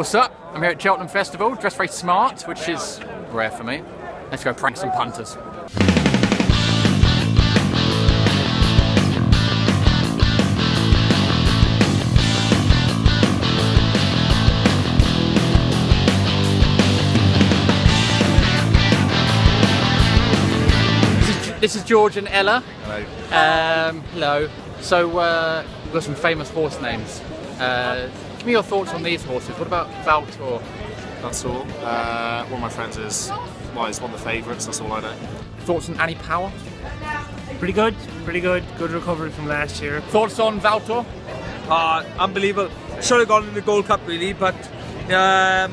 What's up? I'm here at Cheltenham Festival, dressed very smart, which is rare for me. Let's go prank some punters. This is, George and Ella. Hello. Um, hello. So uh, we've got some famous horse names. Uh, give me your thoughts on these horses. What about Valtour? That's all. Uh, one of my friends is, well, he's one of the favourites, that's all I know. Thoughts on Annie Power? Pretty good, pretty good. Good recovery from last year. Thoughts on Valtour? Uh, unbelievable. Should have gone in the Gold Cup really, but um,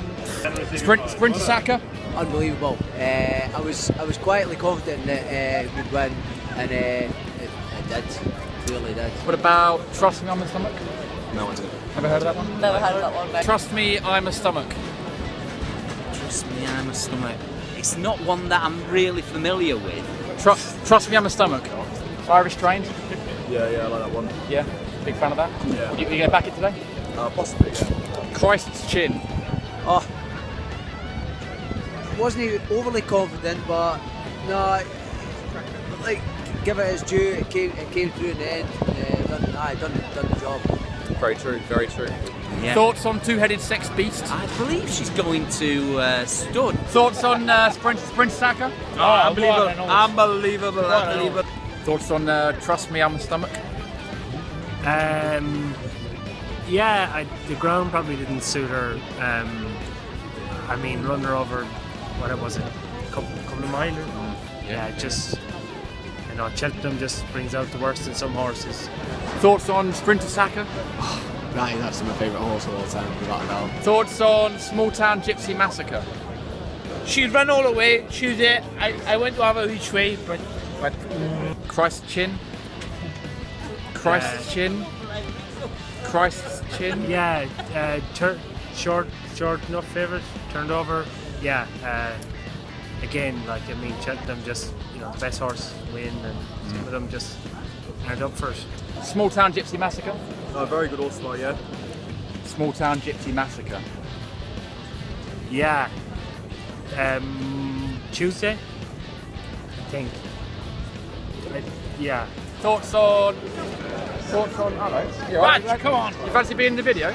Sprint, Sprinter Sacre? unbelievable. Uh, I was I was quietly confident that uh, we'd win, and uh, it, it did, really did. What about Trust on I'm Stomach? No idea. Ever heard of that one? Never heard of that one. Trust Me, I'm a Stomach. Trust me, I'm a stomach. It's not one that I'm really familiar with. Trust, Trust Me, I'm a Stomach. Irish trained? Yeah, yeah, I like that one. Yeah. Big fan of that? Yeah. You, you going to back it today? Uh, possibly, yeah. Christ's Chin. Oh, wasn't even overly confident, but no, like give it its due. It came it came through in the end. Uh, done, aye, done done the job. Very true, very true. Yeah. Thoughts on Two-Headed Sex Beast? I believe she's going to uh, stud. Thoughts on uh, Sprint, Sprint Saka? oh, unbelievable, unbelievable, unbelievable. Thoughts on uh, Trust Me, I'm a Stomach? Um, yeah, I, the ground probably didn't suit her. Um, I mean, run her over, what was it, a couple, couple of miles? Yeah, just, you know, Cheltenham just brings out the worst in some horses. Thoughts on Sprinter Sacre? Right, that's my favourite horse of all time, without a doubt. Thoughts on Small Town Gypsy Massacre? She ran all the way. She was there. I, I went to have her each way, but but Christ's Chin? Christ's Chin? Christ's Chin? Yeah, uh, tur- short, short enough favourite, turned over. Yeah, uh, again, like, I mean, Cheltenham just, you know, the best horse win, and some of them just aren't up for it. Small Town Gypsy Massacre? Uh, very good horse yeah. Small Town Gypsy Massacre. Yeah. Um, Tuesday, I think. Uh, yeah. Thoughts on. Thoughts on. Hello. You all right? Raj, come on. You fancy being in the video?